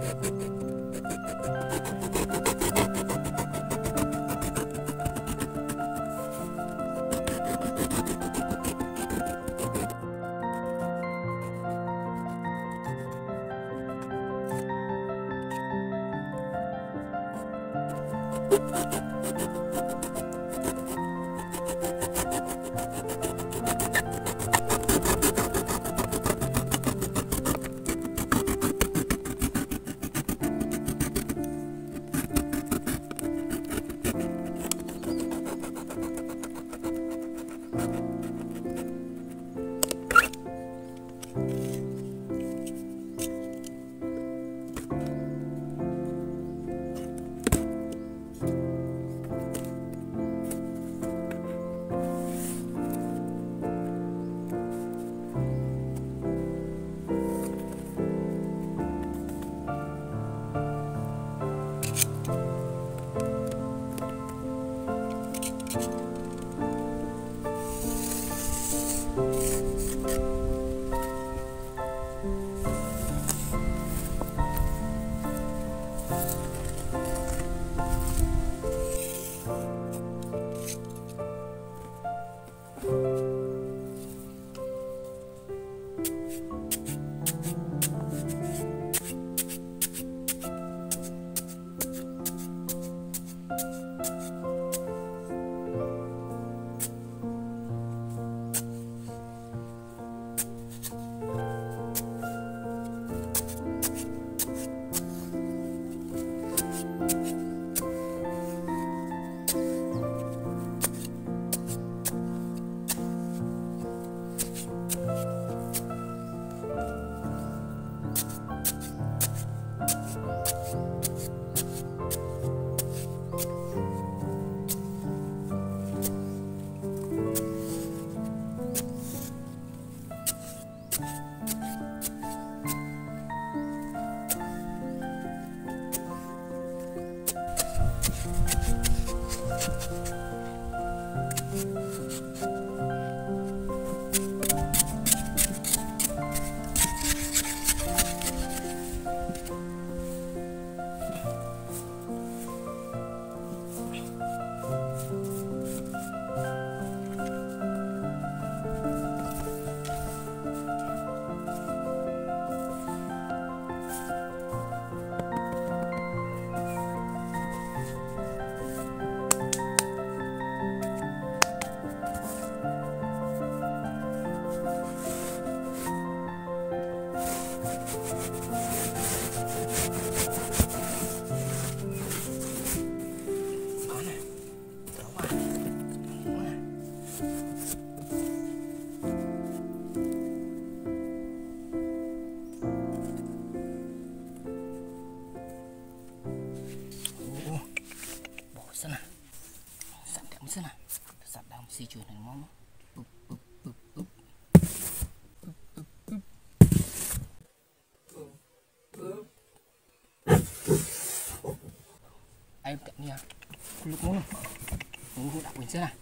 you うん。sana sạp sẵn à. sana sạp à. đóng, xì chuột này mong bụp bụp bụp bụp. Ai cạnh nha à. lúc muốn muốn hút đặc bình sana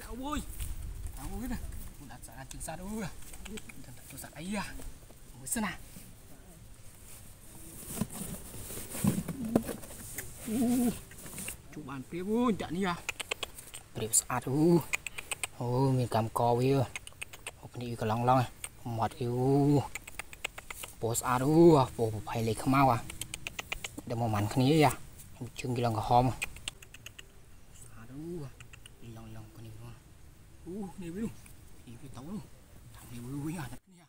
Cẹo ơi Áo ơi nè Một đặt giả trứng sát ơi Thật đặt trứng sát ấy à Ôi sơn à Chụp bàn priếp ơi chạy đi à Priếp sát ơi Ôi mình cầm co với ơi Hộp này có long long à Mọt kìa ơi ពណ៌ស្អាតអូពណ៌ប្រផៃលេខខ្មៅអាដល់មកមិនគ្នាអាជើងគេឡើងក្រហម uh này luôn nhiều cái tàu luôn thằng nhiều vui vui à thật nha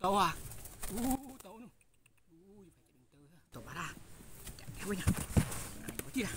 tàu à? Uh tàu luôn uh phải chạy từ tàu bà ra chạy theo nhà này chi à.